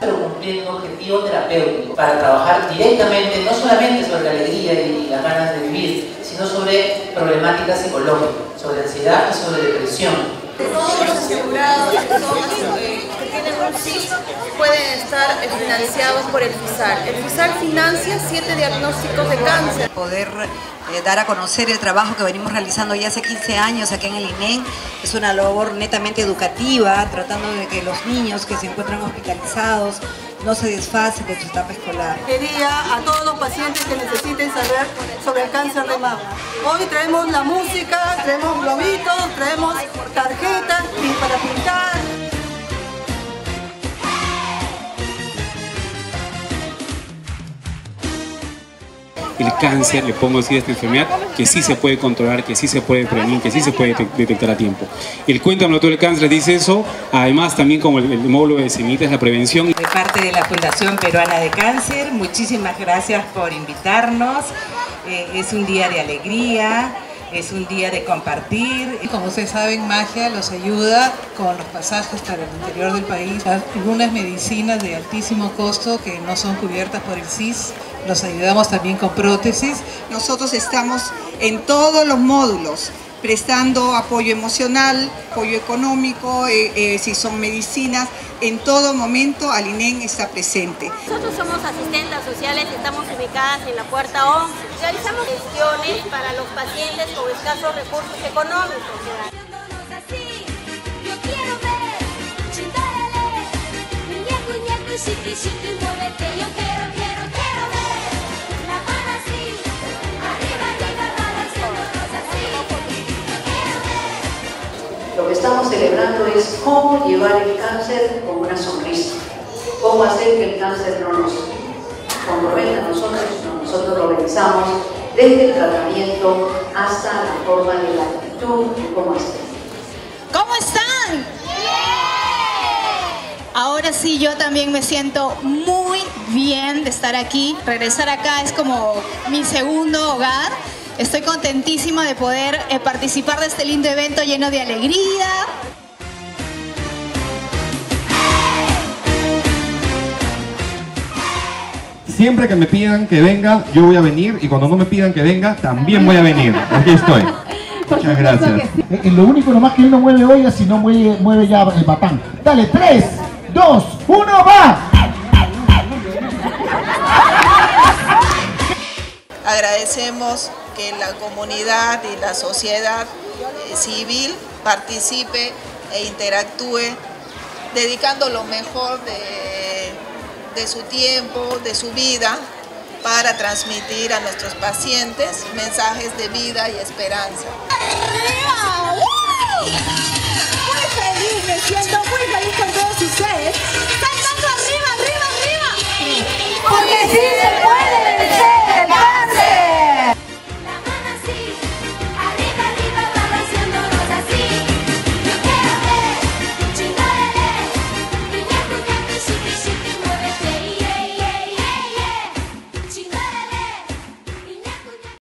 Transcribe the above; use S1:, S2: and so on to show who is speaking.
S1: Pero cumpliendo objetivos terapéutico para trabajar directamente no solamente sobre la alegría y las ganas de vivir, sino sobre problemáticas psicológicas, sobre ansiedad y sobre depresión.
S2: Todos los asegurados, todos, eh, tienen un CIS pueden estar financiados por el FISAL. El FISAL financia siete diagnósticos de cáncer.
S3: Poder eh, dar a conocer el trabajo que venimos realizando ya hace 15 años aquí en el INEN. Es una labor netamente educativa, tratando de que los niños que se encuentran hospitalizados no se desfase de su etapa escolar.
S2: Quería a todos los pacientes que necesiten saber sobre el cáncer de mama. Hoy traemos la música, traemos globitos, traemos tarjetas para pintar.
S4: El cáncer, le podemos decir a esta enfermedad que sí se puede controlar, que sí se puede prevenir, que sí se puede detectar a tiempo. El cuento ambulatorio del cáncer dice eso, además también como el, módulo de semillitas, la prevención.
S5: De parte de la Fundación Peruana de Cáncer, muchísimas gracias por invitarnos. Eh, es un día de alegría, es un día de compartir.
S6: Como ustedes saben, Magia los ayuda con los pasajes para el interior del país. Algunas medicinas de altísimo costo que no son cubiertas por el CIS. Los ayudamos también con prótesis.
S7: Nosotros estamos en todos los módulos prestando apoyo emocional, apoyo económico, eh, eh, si son medicinas, en todo momento Alinen está presente.
S8: Nosotros somos asistentes sociales, estamos ubicadas en la puerta 11. Realizamos gestiones para los pacientes con escasos recursos económicos.
S9: Celebrando es cómo llevar el cáncer con una sonrisa, cómo hacer que el cáncer no nos comprometa a nosotros, nosotros lo realizamos desde el tratamiento hasta la forma de la actitud y cómo hacer.
S10: ¿Cómo están? Ahora sí, yo también me siento muy bien de estar aquí. Regresar acá es como mi segundo hogar. Estoy contentísima de poder eh, participar de este lindo evento lleno de alegría.
S11: Siempre que me pidan que venga, yo voy a venir y cuando no me pidan que venga, también voy a venir. Aquí estoy. Muchas gracias.
S12: Eh, lo único nomás que uno mueve hoy es si no mueve, mueve ya el batán. Dale, 3, 2, 1, va.
S2: Agradecemos que la comunidad y la sociedad eh, civil participe e interactúe dedicando lo mejor de, de su tiempo, de su vida para transmitir a nuestros pacientes mensajes de vida y esperanza.